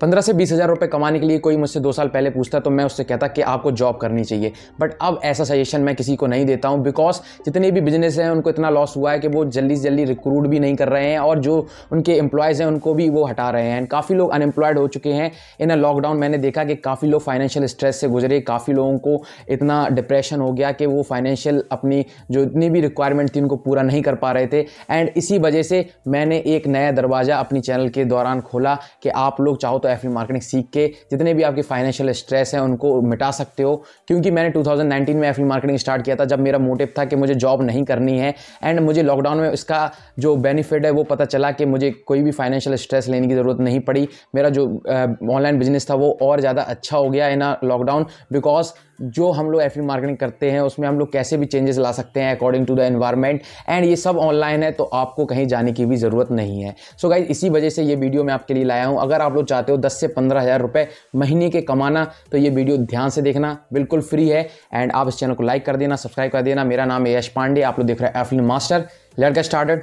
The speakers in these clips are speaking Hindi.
पंद्रह से बीस हज़ार रुपये कमाने के लिए कोई मुझसे दो साल पहले पूछता तो मैं उससे कहता कि आपको जॉब करनी चाहिए। बट अब ऐसा सजेशन मैं किसी को नहीं देता हूँ बिकॉज़ जितने भी बिज़नेस हैं, उनको इतना लॉस हुआ है कि वो जल्दी से जल्दी रिक्रूट भी नहीं कर रहे हैं और जो उनके एम्प्लॉयज़ हैं, उनको भी वो हटा रहे हैं। काफ़ी लोग अनएम्प्लॉयड हो चुके हैं। इन अ लॉकडाउन मैंने देखा कि काफ़ी लोग फाइनेंशियल स्ट्रेस से गुजरे। काफ़ी लोगों को इतना डिप्रेशन हो गया कि वो फाइनेंशियल अपनी जो इतनी भी रिक्वायरमेंट थी, उनको पूरा नहीं कर पा रहे थे। एंड इसी वजह से मैंने एक नया दरवाज़ा अपनी चैनल के दौरान खोला कि आप लोग चाहो तो एफ़ मार्केटिंग सीख के जितने भी आपके फाइनेंशियल स्ट्रेस हैं, उनको मिटा सकते हो। क्योंकि मैंने 2019 में एफ़ मार्केटिंग स्टार्ट किया था, जब मेरा मोटिव था कि मुझे जॉब नहीं करनी है। एंड मुझे लॉकडाउन में इसका जो बेनिफिट है, वो पता चला कि मुझे कोई भी फाइनेंशियल स्ट्रेस लेने की ज़रूरत नहीं पड़ी। मेरा जो ऑनलाइन बिज़नेस था, वो और ज़्यादा अच्छा हो गया इन लॉकडाउन बिकॉज़ जो हम लोग एफ़ मार्केटिंग करते हैं, उसमें हम लोग कैसे भी चेंजेस ला सकते हैं according to the environment and ये सब ऑनलाइन है तो आपको कहीं जाने की भी ज़रूरत नहीं है. सो so गाइज़ इसी वजह से ये वीडियो मैं आपके लिए लाया हूँ. अगर आप लोग चाहते हो दस से पंद्रह हज़ार रुपये महीने के कमाना तो ये वीडियो ध्यान से देखना. बिल्कुल फ्री है. एंड आप इस चैनल को लाइक कर देना सब्सक्राइब कर देना. मेरा नाम है यश पांडे. आप लोग देख रहे हैं F master get started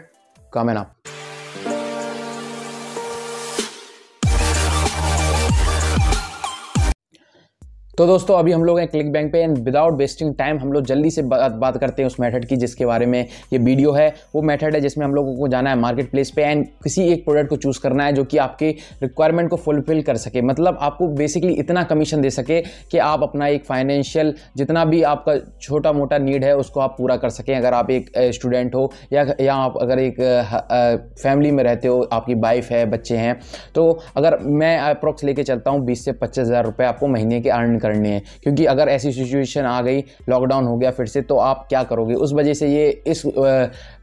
comment आप तो दोस्तों, अभी हम लोग हैं क्लिक बैंक पे एंड विदाउट वेस्टिंग टाइम हम लोग जल्दी से बात बात करते हैं उस मेथड की जिसके बारे में ये वीडियो है। वो मेथड है जिसमें हम लोगों को जाना है मार्केट प्लेस पे एंड किसी एक प्रोडक्ट को चूज़ करना है जो कि आपके रिक्वायरमेंट को फुलफिल कर सके। मतलब आपको बेसिकली इतना कमीशन दे सके कि आप अपना एक फाइनेंशियल जितना भी आपका छोटा मोटा नीड है, उसको आप पूरा कर सकें। अगर आप एक स्टूडेंट हो या या आप अगर एक फैमिली में रहते हो, आपकी वाइफ है, बच्चे हैं तो अगर मैं अप्रोक्स लेके चलता हूँ बीस से पच्चीस हज़ार रुपये आपको महीने के अर्न करनी है। क्योंकि अगर ऐसी सिचुएशन आ गई लॉकडाउन हो गया फिर से तो आप क्या करोगे? उस वजह से ये इस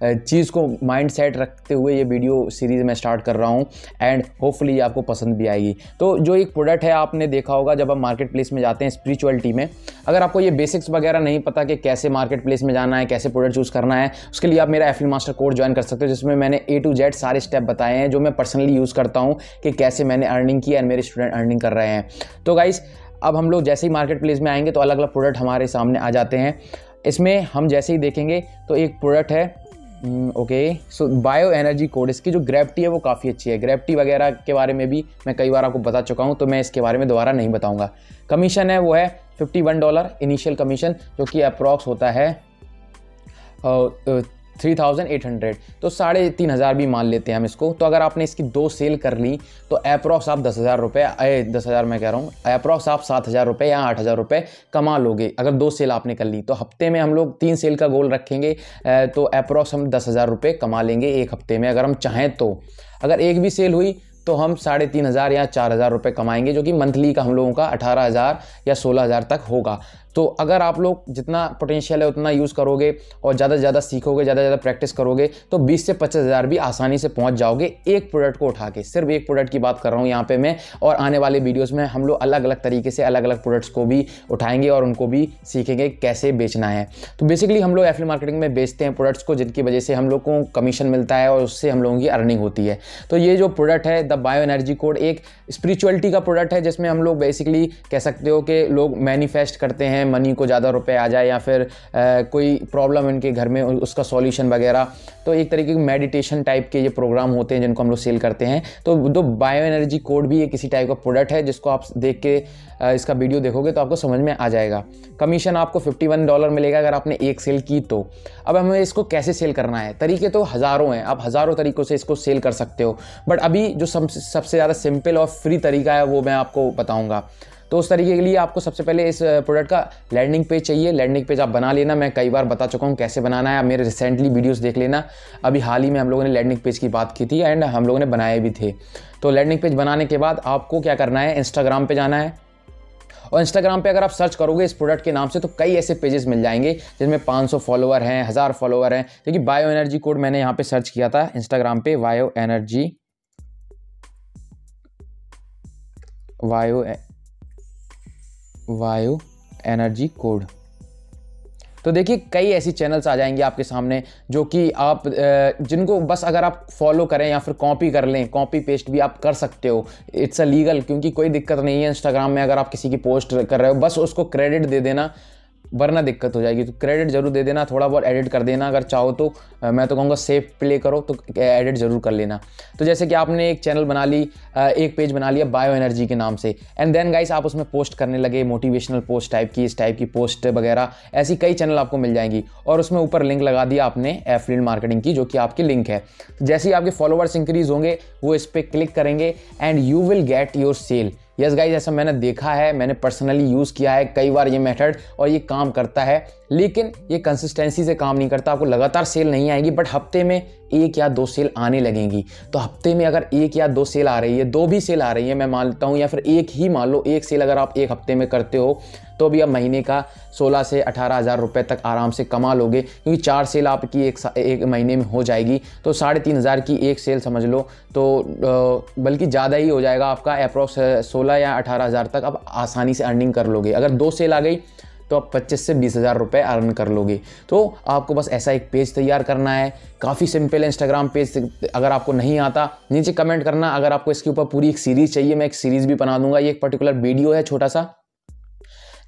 चीज़ को माइंड सेट रखते हुए ये वीडियो सीरीज़ में स्टार्ट कर रहा हूँ एंड होपफुली आपको पसंद भी आएगी। तो जो एक प्रोडक्ट है, आपने देखा होगा जब हम मार्केट प्लेस में जाते हैं स्पिरिचुअलिटी में, अगर आपको ये बेसिक्स वगैरह नहीं पता कि कैसे मार्केट प्लेस में जाना है, कैसे प्रोडक्ट चूज़ करना है, उसके लिए आप मेरा एफ़ मास्टर कोर्स ज्वाइन कर सकते हो, जिसमें मैंने ए टू जेड सारे स्टेप बताए हैं, जो मैं पर्सनली यूज़ करता हूँ कि कैसे मैंने अर्निंग की एंड मेरे स्टूडेंट अर्निंग कर रहे हैं। तो गाइज़ अब हम लोग जैसे ही मार्केट प्लेस में आएँगे तो अलग अलग प्रोडक्ट हमारे सामने आ जाते हैं। इसमें हम जैसे ही देखेंगे तो एक प्रोडक्ट है okay so bio energy code इसकी जो ग्रेविटी है वो काफ़ी अच्छी है। ग्रेविटी वगैरह के बारे में भी मैं कई बार आपको बता चुका हूँ तो मैं इसके बारे में दोबारा नहीं बताऊँगा। कमीशन है वो है fifty one dollar initial commission जो कि अप्रॉक्स होता है थ्री थाउज़ेंड एट हंड्रेड। तो साढ़े तीन हज़ार भी मान लेते हैं हम इसको। तो अगर आपने इसकी दो सेल कर ली तो अप्रॉक्स आप दस हज़ार रुपये दस हज़ार मैं कह रहा हूँ अप्रॉक्स आप सात हज़ार रुपये या आठ हज़ार रुपये कमा लोगे, अगर दो सेल आपने कर ली। तो हफ़्ते में हम लोग तीन सेल का गोल रखेंगे तो अप्रॉक्स हम दस हज़ार रुपये कमा लेंगे एक हफ़्ते में, अगर हम चाहें तो। अगर एक भी सेल हुई तो हम साढ़े तीन हज़ार या चार हज़ार रुपये कमाएँगे, जो कि मंथली का हम लोगों का अठारह हज़ार या सोलह हज़ार तक होगा। तो अगर आप लोग जितना पोटेंशियल है उतना यूज़ करोगे और ज़्यादा से ज़्यादा सीखोगे, ज़्यादा ज़्यादा प्रैक्टिस करोगे तो 20 से पच्चीस हज़ार भी आसानी से पहुँच जाओगे एक प्रोडक्ट को उठा के। सिर्फ़ एक प्रोडक्ट की बात कर रहा हूँ यहाँ पे मैं और आने वाले वीडियोज़ में हम लोग अलग अलग तरीके से अलग अलग प्रोडक्ट्स को भी उठाएँगे और उनको भी सीखेंगे कैसे बेचना है। तो बेसिकली हम लोग एफ़ मार्केटिंग में बेचते हैं प्रोडक्ट्स को जिनकी वजह से हम लोग को कमीशन मिलता है और उससे हम लोगों की अर्निंग होती है। तो ये जो प्रोडक्ट है द बायो एनर्जी कोड एक स्पिरिचुअलिटी का प्रोडक्ट है जिसमें हम लोग बेसिकली कह सकते हो कि लोग मैनिफेस्ट करते हैं मनी को ज़्यादा रुपए आ जाए या फिर आ, कोई प्रॉब्लम इनके घर में उसका सॉल्यूशन वगैरह। तो एक तरीके की मेडिटेशन टाइप के ये प्रोग्राम होते हैं जिनको हम लोग सेल करते हैं। तो दो बायो एनर्जी कोड भी ये किसी टाइप का प्रोडक्ट है जिसको आप देख के इसका वीडियो देखोगे तो आपको समझ में आ जाएगा। कमीशन आपको 51 डॉलर मिलेगा अगर आपने एक सेल की तो। अब हमें इसको कैसे सेल करना है? तरीके तो हज़ारों हैं। आप हज़ारों तरीक़ों से इसको सेल कर सकते हो। बट अभी जो सबसे ज़्यादा सिंपल और फ्री तरीका है वो मैं आपको बताऊँगा। तो उस तरीके के लिए आपको सबसे पहले इस प्रोडक्ट का लैंडिंग पेज चाहिए। लैंडिंग पेज आप बना लेना। मैं कई बार बता चुका हूँ कैसे बनाना है। आप मेरे रिसेंटली वीडियोज़ देख लेना। अभी हाल ही में हम लोगों ने लैंडिंग पेज की बात की थी एंड हम लोगों ने बनाए भी थे। तो लैंडिंग पेज बनाने के बाद आपको क्या करना है? इंस्टाग्राम पर जाना है। और इंस्टाग्राम पे अगर आप सर्च करोगे इस प्रोडक्ट के नाम से तो कई ऐसे पेजेस मिल जाएँगे जिसमें 500 फॉलोअर हैं, हज़ार फॉलोअर हैं। क्योंकि बायो एनर्जी कोड मैंने यहाँ पे सर्च किया था इंस्टाग्राम पे बायो एनर्जी वायो वायु एनर्जी कोड। तो देखिए, कई ऐसी चैनल्स आ जाएँगे आपके सामने जो कि आप जिनको बस अगर आप फॉलो करें या फिर कॉपी कर लें, कॉपी पेस्ट भी आप कर सकते हो। इट्स अ लीगल, क्योंकि कोई दिक्कत नहीं है इंस्टाग्राम में अगर आप किसी की पोस्ट कर रहे हो, बस उसको क्रेडिट दे देना। वरना दिक्कत हो जाएगी। तो क्रेडिट ज़रूर दे देना, थोड़ा बहुत एडिट कर देना, अगर चाहो तो मैं तो कहूँगा सेफ़ प्ले करो तो एडिट ज़रूर कर लेना। तो जैसे कि आपने एक चैनल बना ली एक पेज बना लिया बायो एनर्जी के नाम से। एंड देन गाइस आप उसमें पोस्ट करने लगे मोटिवेशनल पोस्ट टाइप की, इस टाइप की पोस्ट वगैरह, ऐसी कई चैनल आपको मिल जाएँगी। और उसमें ऊपर लिंक लगा दिया आपने एफिलिएट मार्केटिंग की, जो कि आपकी लिंक है। तो जैसे ही आपके फॉलोअर्स इंक्रीज होंगे, वो इस पर क्लिक करेंगे and you will get your sale yes guys ऐसा मैंने देखा है, मैंने पर्सनली यूज़ किया है, कई बार ये मेथड और ये काम करता है, लेकिन ये कंसिस्टेंसी से काम नहीं करता, आपको लगातार सेल नहीं आएगी बट हफ़्ते में एक या दो सेल आने लगेंगी। तो हफ़्ते में अगर एक या दो सेल आ रही है, दो भी सेल आ रही है, मैं मानता हूँ, या फिर एक ही मान लो, एक सेल अगर आप एक हफ़्ते में करते हो तो भी आप महीने का 16 से अठारह हज़ार रुपये तक आराम से कमा लोगे, क्योंकि चार सेल आपकी एक एक महीने में हो जाएगी। तो साढ़े तीन हज़ार की एक सेल समझ लो तो बल्कि ज़्यादा ही हो जाएगा आपका अप्रॉक्स सोलह या अठारह हज़ार तक आप आसानी से अर्निंग कर लोगे। अगर दो सेल आ गई तो आप पच्चीस से बीस हज़ार रुपये अर्न कर लोगे। तो आपको बस ऐसा एक पेज तैयार करना है। काफ़ी सिंपल इंस्टाग्राम पेज, अगर आपको नहीं आता, नीचे कमेंट करना। अगर आपको इसके ऊपर पूरी एक सीरीज़ चाहिए, मैं एक सीरीज़ भी बना दूँगा। ये एक पर्टिकुलर वीडियो है, छोटा सा।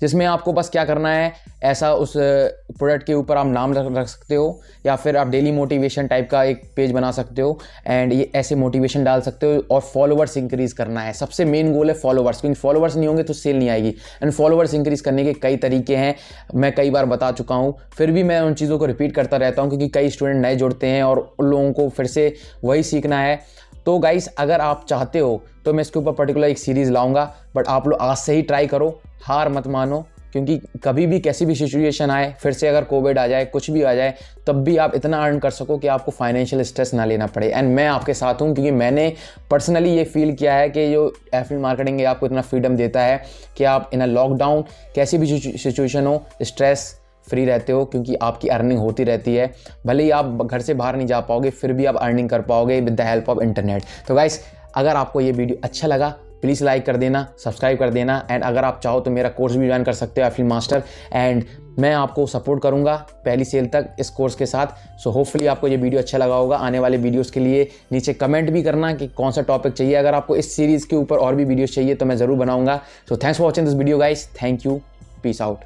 जिसमें आपको बस क्या करना है, ऐसा उस प्रोडक्ट के ऊपर आप नाम रख रख सकते हो, या फिर आप डेली मोटिवेशन टाइप का एक पेज बना सकते हो एंड ये ऐसे मोटिवेशन डाल सकते हो, और फॉलोअर्स इंक्रीज़ करना है। सबसे मेन गोल है फॉलोअर्स क्योंकि फॉलोअर्स नहीं होंगे तो सेल नहीं आएगी। एंड फॉलोअर्स इंक्रीज़ करने के कई तरीके हैं, मैं कई बार बता चुका हूँ। फिर भी मैं उन चीज़ों को रिपीट करता रहता हूँ, क्योंकि कई स्टूडेंट नए जुड़ते हैं, और उन लोगों को फिर से वही सीखना है। तो गाइस अगर आप चाहते हो तो मैं इसके ऊपर पर्टिकुलर एक सीरीज़ लाऊँगा बट आप लोग आज से ही ट्राई करो। हार मत मानो, क्योंकि कभी भी कैसी भी सिचुएशन आए, फिर से अगर कोविड आ जाए, कुछ भी आ जाए, तब भी आप इतना अर्न कर सको कि आपको फाइनेंशियल स्ट्रेस ना लेना पड़े। एंड मैं आपके साथ हूँ, क्योंकि मैंने पर्सनली ये फील किया है कि जो एफ़ मार्केटिंग आपको इतना फ्रीडम देता है कि आप इन लॉकडाउन कैसी भी सिचुएशन हो स्ट्रेस फ्री रहते हो, क्योंकि आपकी अर्निंग होती रहती है। भले ही आप घर से बाहर नहीं जा पाओगे, फिर भी आप अर्निंग कर पाओगे with the help of internet तो गाइस अगर आपको ये वीडियो अच्छा लगा प्लीज़ लाइक कर देना सब्सक्राइब कर देना एंड अगर आप चाहो तो मेरा कोर्स भी ज्वाइन कर सकते हो एफिल मास्टर एंड मैं आपको सपोर्ट करूँगा पहली सेल तक इस कोर्स के साथ। सो so होपफुली आपको ये वीडियो अच्छा लगा होगा आने वाले वीडियोस के लिए। नीचे कमेंट भी करना कि कौन सा टॉपिक चाहिए। अगर आपको इस सीरीज़ के ऊपर और भी वीडियोस चाहिए तो मैं ज़रूर बनाऊँगा। So thanks for watching this video guys thank you peace out